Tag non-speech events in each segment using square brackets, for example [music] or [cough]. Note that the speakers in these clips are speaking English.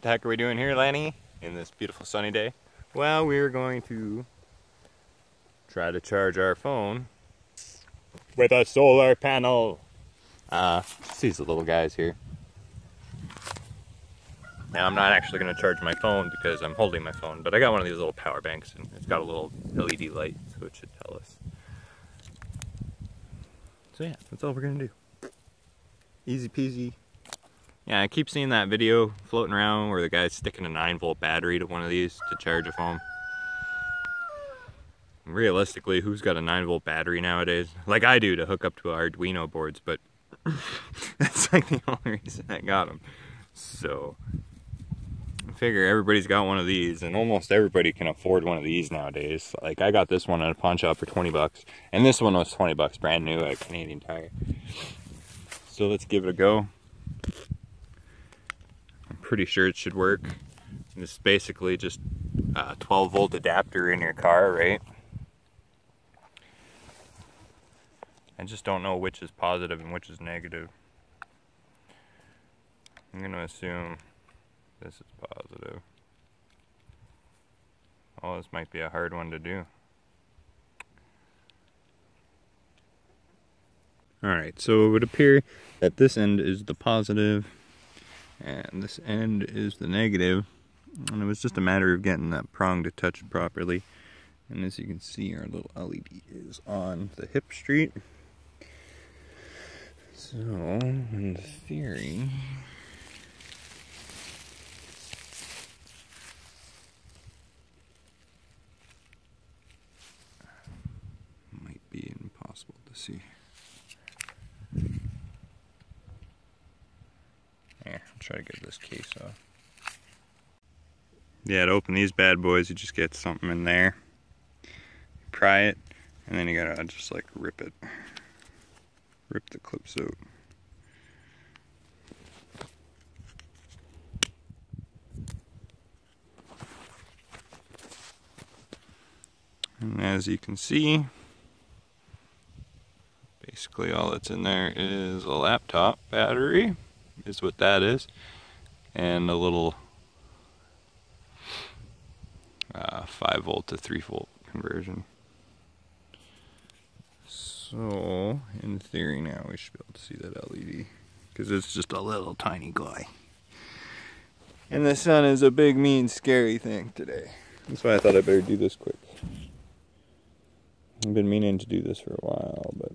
What the heck are we doing here, Lanny, in this beautiful sunny day? Well, we're going to try to charge our phone with a solar panel. Uh, these little guys here. Now I'm not actually going to charge my phone because I'm holding my phone, but I got one of these little power banks and it's got a little LED light, so it should tell us. So yeah, that's all we're going to do. Easy peasy. Yeah, I keep seeing that video floating around where the guy's sticking a 9 volt battery to one of these to charge a phone. Realistically, who's got a 9 volt battery nowadays? Like I do to hook up to Arduino boards, but [laughs] that's like the only reason I got them. So, I figure everybody's got one of these, and almost everybody can afford one of these nowadays. Like I got this one at a pawn shop for 20 bucks, and this one was 20 bucks, brand new at Canadian Tire. So let's give it a go. Pretty sure it should work. This is basically just a 12 volt adapter in your car, right? I just don't know which is positive and which is negative. I'm gonna assume this is positive. Oh, this might be a hard one to do. Alright, so it would appear that this end is the positive and this end is the negative. And it was just a matter of getting that prong to touch properly. And as you can see our little LED is on the HipStreet. So, in theory, might be impossible to see. Yeah, I'll try to get this case off. Yeah, to open these bad boys, you just get something in there, pry it, and then you gotta just like rip it rip the clips out. And as you can see, basically all that's in there is a laptop battery, is what that is, and a little uh, 5 volt to 3 volt conversion. So, in theory now, we should be able to see that LED. Because it's just a little tiny guy. And the sun is a big, mean, scary thing today. That's why I thought I better do this quick. I've been meaning to do this for a while, but...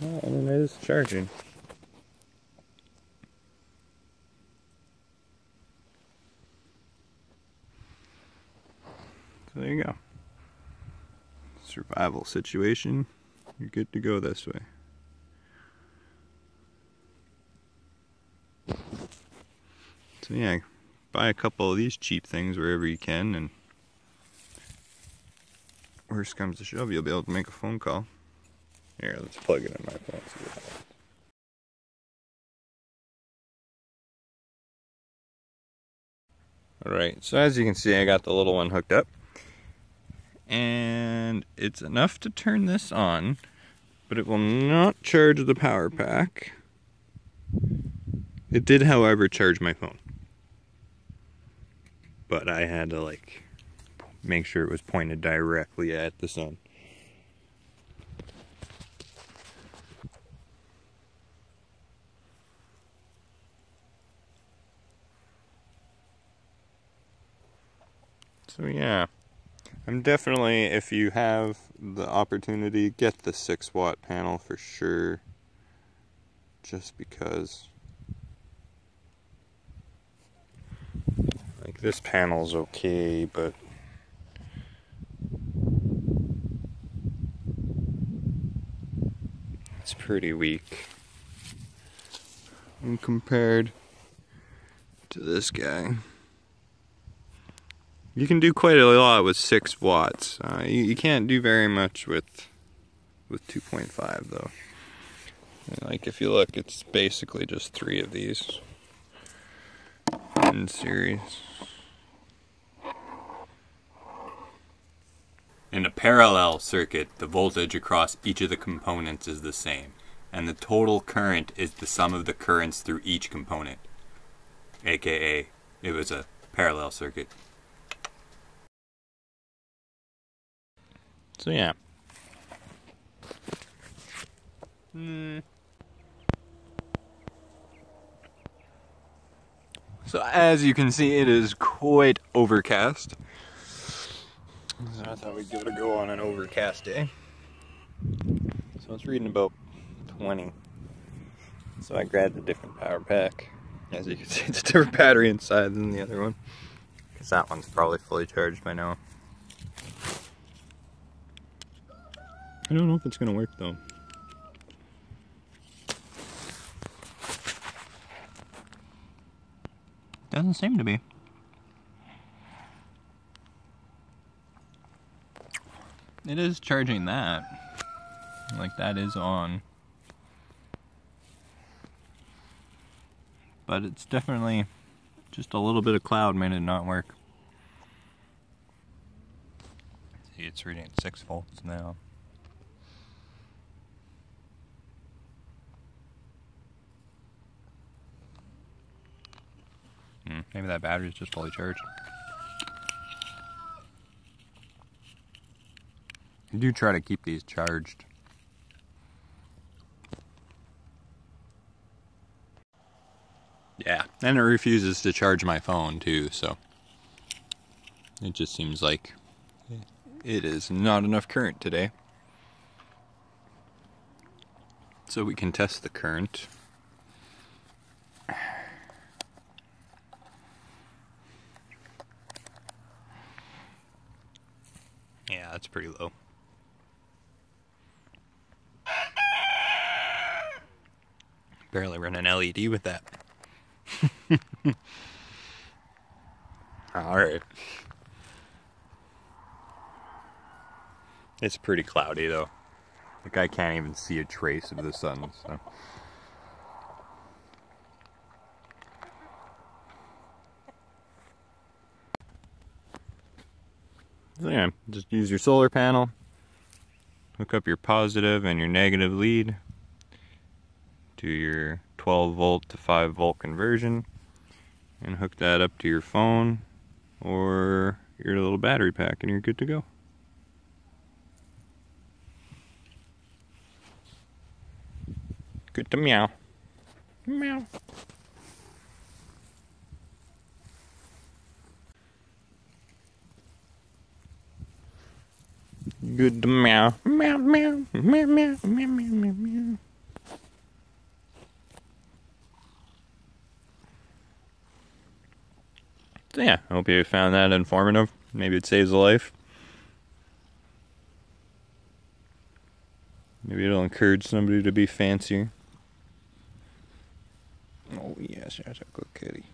Well, I mean, it is charging. So there you go survival situation, you're good to go this way. So yeah, buy a couple of these cheap things wherever you can and worst comes to shove, you'll be able to make a phone call. Here, let's plug it in my phone. Alright, so as you can see I got the little one hooked up and it's enough to turn this on, but it will not charge the power pack. It did, however, charge my phone. But I had to, like, make sure it was pointed directly at the sun. So yeah. I'm definitely, if you have the opportunity, get the 6 watt panel for sure. Just because. Like this panel's okay, but. It's pretty weak. When compared to this guy. You can do quite a lot with 6 watts. Uh, you, you, can't do very much with with 2.5 though. like if you look, it's basically just three of these in series. In a parallel circuit, the voltage across each of the components is the same, and the total current is the sum of the currents through each component. aka it was a parallel circuit. So yeah. Hmm. So as you can see, it is quite overcast. So I thought we'd give it a go on an overcast day. So it's reading about 20. So I grabbed a different power pack. As you can see, it's a different [laughs] battery inside than the other one. Because that one's probably fully charged by now. I don't know if it's going to work though. Doesn't seem to be. It is charging that. Like that is on. But it's definitely just a little bit of cloud made it not work. See, it's reading 6 volts now. Maybe that battery's just fully charged. I do try to keep these charged. Yeah, and it refuses to charge my phone too, so it just seems like it is not enough current today. So we can test the current. Yeah, that's pretty low. Barely run an LED with that. [laughs] Alright. It's pretty cloudy though. Like I can't even see a trace of the sun, so. So yeah, just use your solar panel, hook up your positive and your negative lead to your 12 volt to 5 volt conversion and hook that up to your phone or your little battery pack and you're good to go. Good to meow. Meow. Good meow. Meow, meow, meow, meow, meow, meow, meow. So yeah, I hope you found that informative. Maybe it saves a life. Maybe it'll encourage somebody to be fancier. Oh yes, that's a good kitty.